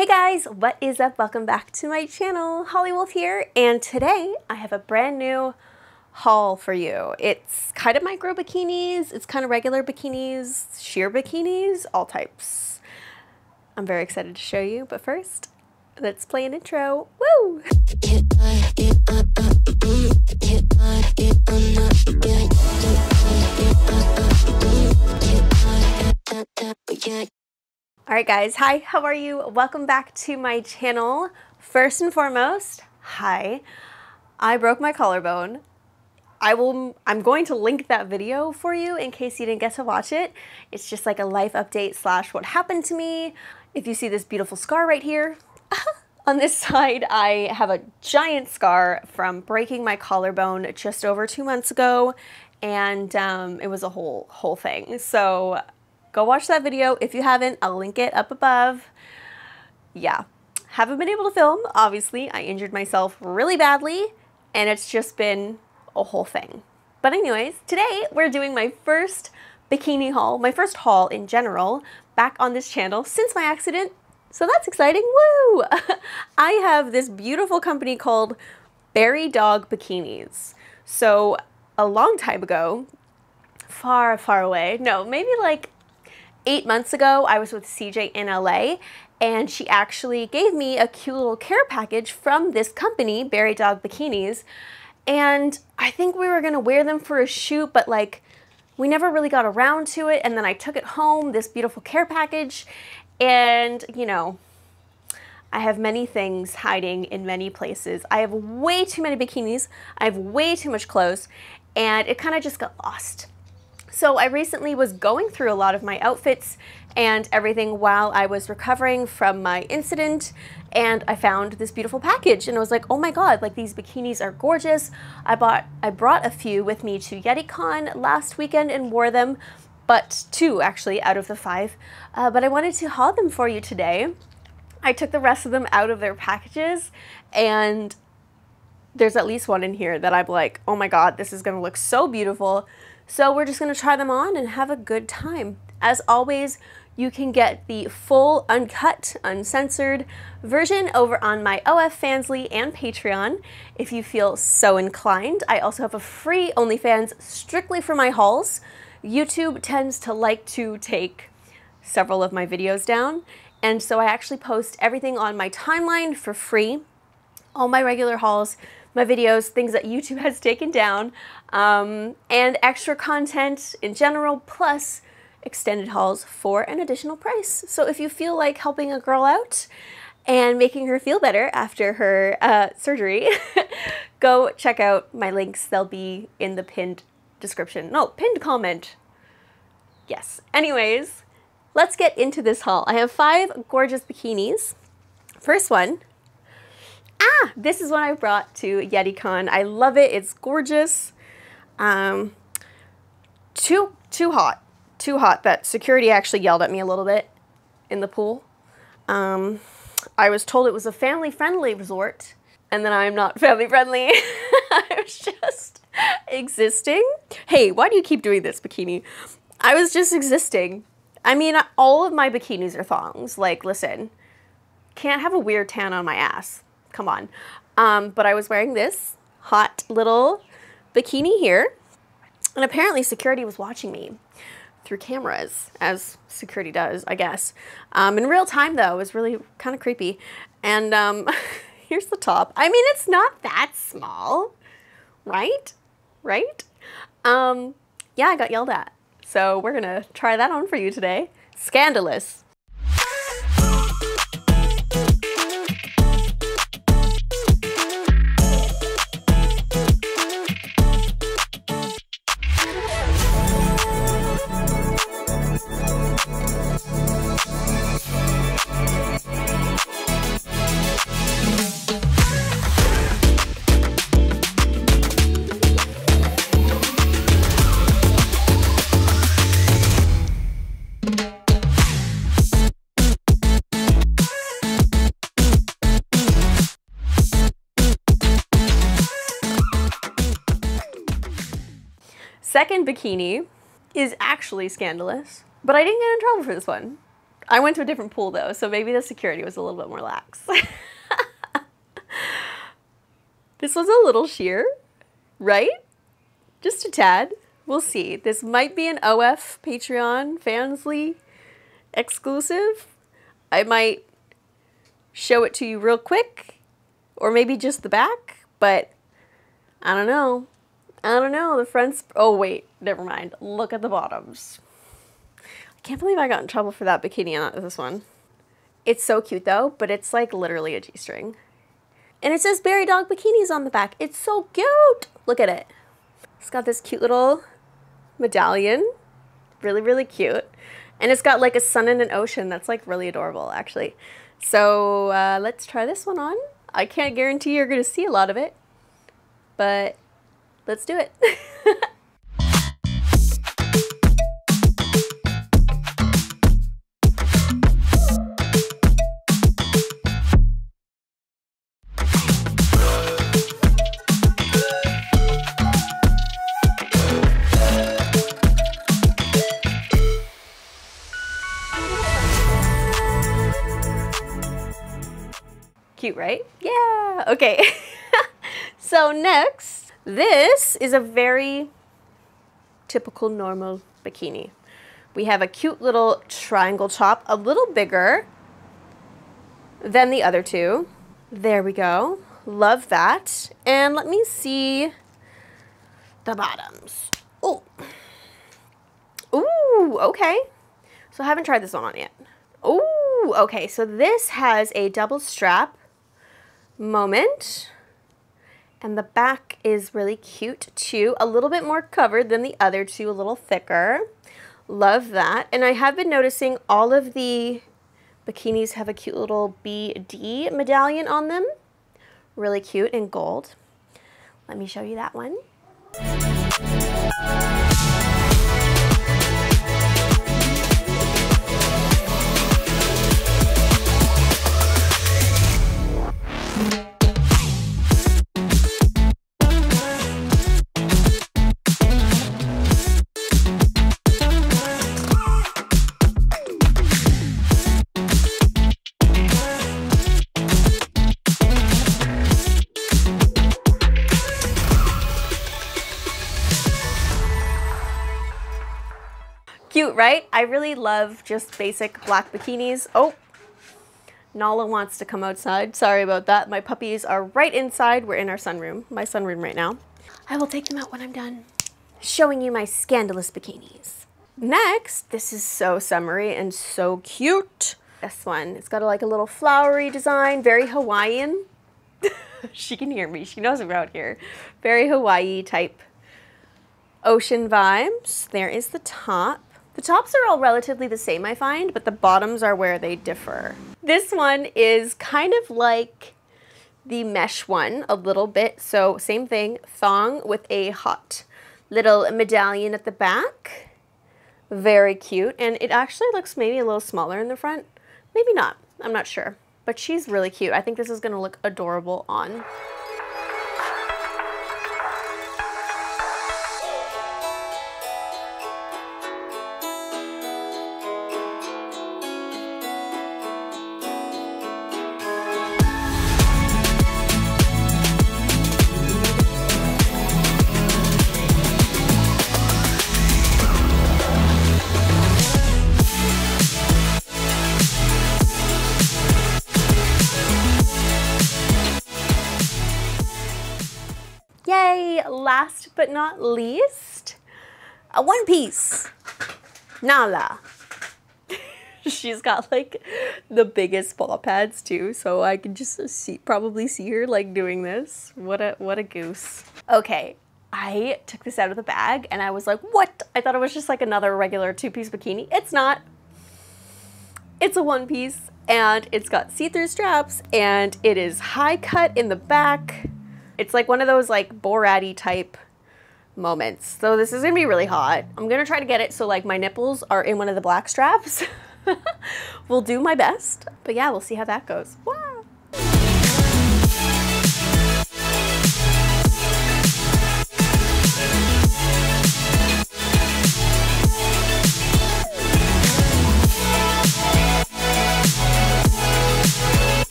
Hey guys, what is up? Welcome back to my channel. Holly Wolf here, and today I have a brand new haul for you. It's kind of micro bikinis, it's kind of regular bikinis, sheer bikinis, all types. I'm very excited to show you, but first, let's play an intro. Woo! Alright guys, hi, how are you? Welcome back to my channel. First and foremost, hi. I broke my collarbone. I will I'm going to link that video for you in case you didn't get to watch it. It's just like a life update slash what happened to me. If you see this beautiful scar right here, on this side I have a giant scar from breaking my collarbone just over two months ago and um, it was a whole whole thing. So go watch that video. If you haven't, I'll link it up above. Yeah, haven't been able to film, obviously. I injured myself really badly, and it's just been a whole thing. But anyways, today we're doing my first bikini haul, my first haul in general, back on this channel since my accident. So that's exciting, woo! I have this beautiful company called Berry Dog Bikinis. So a long time ago, far, far away, no, maybe like eight months ago, I was with CJ in LA and she actually gave me a cute little care package from this company, Berry Dog Bikinis. And I think we were gonna wear them for a shoot, but like we never really got around to it. And then I took it home, this beautiful care package. And you know, I have many things hiding in many places. I have way too many bikinis. I have way too much clothes and it kind of just got lost. So I recently was going through a lot of my outfits and everything while I was recovering from my incident and I found this beautiful package and I was like, oh my god, like these bikinis are gorgeous. I bought I brought a few with me to YetiCon last weekend and wore them, but two actually out of the five. Uh, but I wanted to haul them for you today. I took the rest of them out of their packages and there's at least one in here that I'm like, oh my god, this is gonna look so beautiful. So we're just to try them on and have a good time. As always, you can get the full, uncut, uncensored version over on my OF Fansly and Patreon if you feel so inclined. I also have a free OnlyFans strictly for my hauls. YouTube tends to like to take several of my videos down, and so I actually post everything on my timeline for free. All my regular hauls my videos, things that YouTube has taken down, um, and extra content in general, plus extended hauls for an additional price. So if you feel like helping a girl out and making her feel better after her uh, surgery, go check out my links. They'll be in the pinned description. No, pinned comment. Yes. Anyways, let's get into this haul. I have five gorgeous bikinis. First one ah, this is what I brought to YetiCon. I love it. It's gorgeous. Um, too, too hot. Too hot that security actually yelled at me a little bit in the pool. Um, I was told it was a family-friendly resort, and then I'm not family-friendly. I was just existing. Hey, why do you keep doing this, bikini? I was just existing. I mean, all of my bikinis are thongs. Like, listen, can't have a weird tan on my ass come on. Um, but I was wearing this hot little bikini here. And apparently security was watching me through cameras, as security does, I guess. Um, in real time, though, it was really kind of creepy. And um, here's the top. I mean, it's not that small, right? Right? Um, yeah, I got yelled at. So we're going to try that on for you today. Scandalous. Second bikini is actually scandalous, but I didn't get in trouble for this one. I went to a different pool though, so maybe the security was a little bit more lax. this was a little sheer, right? Just a tad. We'll see. This might be an OF Patreon Fansly exclusive. I might show it to you real quick, or maybe just the back, but I don't know. I don't know. The front's. Oh, wait. Never mind. Look at the bottoms. I can't believe I got in trouble for that bikini on this one. It's so cute though, but it's like literally a G-string. And it says Berry Dog Bikinis on the back. It's so cute. Look at it. It's got this cute little medallion. Really, really cute. And it's got like a sun and an ocean. That's like really adorable actually. So uh, let's try this one on. I can't guarantee you're going to see a lot of it, but let's do it. Cute, right? Yeah, okay. so next, this is a very typical normal bikini. We have a cute little triangle top, a little bigger than the other two. There we go. Love that. And let me see the bottoms. Oh. Ooh, okay. So I haven't tried this one on yet. Ooh, okay. So this has a double strap moment. And the back is really cute too. A little bit more covered than the other two, a little thicker. Love that. And I have been noticing all of the bikinis have a cute little BD medallion on them. Really cute in gold. Let me show you that one. Cute, right? I really love just basic black bikinis. Oh, Nala wants to come outside. Sorry about that. My puppies are right inside. We're in our sunroom, my sunroom right now. I will take them out when I'm done showing you my scandalous bikinis. Next, this is so summery and so cute. This one, it's got a, like a little flowery design, very Hawaiian. she can hear me, she knows I'm out here. Very Hawaii type ocean vibes. There is the top. The tops are all relatively the same, I find, but the bottoms are where they differ. This one is kind of like the mesh one a little bit. So same thing, thong with a hot little medallion at the back. Very cute. And it actually looks maybe a little smaller in the front. Maybe not. I'm not sure. But she's really cute. I think this is going to look adorable on. But not least, a one piece. Nala. She's got like the biggest ball pads too, so I can just see probably see her like doing this. What a what a goose. Okay, I took this out of the bag and I was like, what? I thought it was just like another regular two-piece bikini. It's not. It's a one piece and it's got see-through straps and it is high cut in the back it's like one of those like Borat type moments. So this is gonna be really hot. I'm gonna try to get it so like my nipples are in one of the black straps. we'll do my best. But yeah, we'll see how that goes. Wow.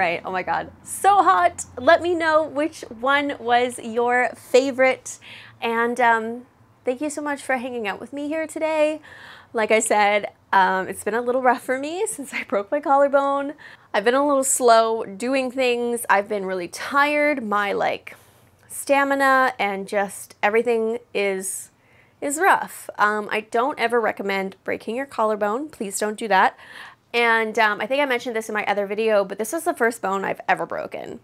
Night. Oh my God, so hot. Let me know which one was your favorite. And um, thank you so much for hanging out with me here today. Like I said, um, it's been a little rough for me since I broke my collarbone. I've been a little slow doing things. I've been really tired. My like stamina and just everything is is rough. Um, I don't ever recommend breaking your collarbone. Please don't do that. And um, I think I mentioned this in my other video, but this was the first bone I've ever broken.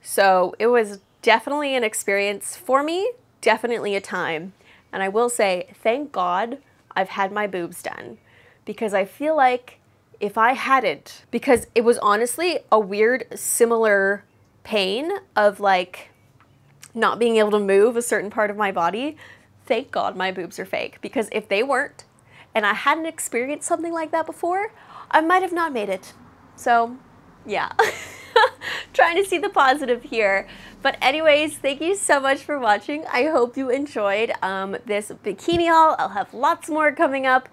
So it was definitely an experience for me, definitely a time. And I will say, thank God I've had my boobs done because I feel like if I hadn't, because it was honestly a weird, similar pain of like not being able to move a certain part of my body. Thank God my boobs are fake because if they weren't and I hadn't experienced something like that before, I might have not made it. So, yeah. Trying to see the positive here. But anyways, thank you so much for watching. I hope you enjoyed um, this bikini haul. I'll have lots more coming up.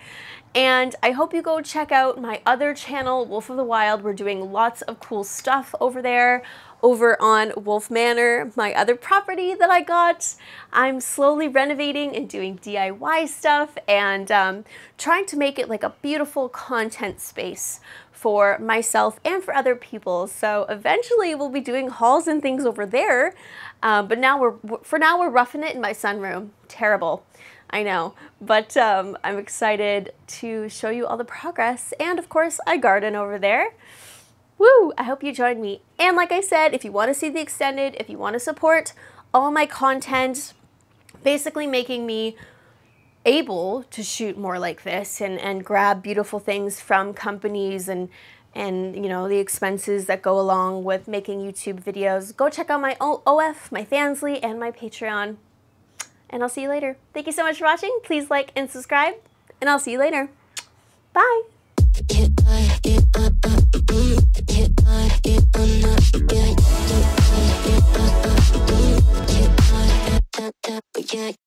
And I hope you go check out my other channel, Wolf of the Wild. We're doing lots of cool stuff over there. Over on Wolf Manor, my other property that I got, I'm slowly renovating and doing DIY stuff and um, trying to make it like a beautiful content space for myself and for other people. So eventually we'll be doing hauls and things over there. Uh, but now we're, for now we're roughing it in my sunroom. Terrible. I know, but um, I'm excited to show you all the progress. And of course, I garden over there. Woo! I hope you join me. And like I said, if you want to see the extended, if you want to support all my content, basically making me able to shoot more like this and, and grab beautiful things from companies and and you know the expenses that go along with making YouTube videos, go check out my OF, my Fansly, and my Patreon and I'll see you later. Thank you so much for watching. Please like and subscribe, and I'll see you later. Bye. Yeah.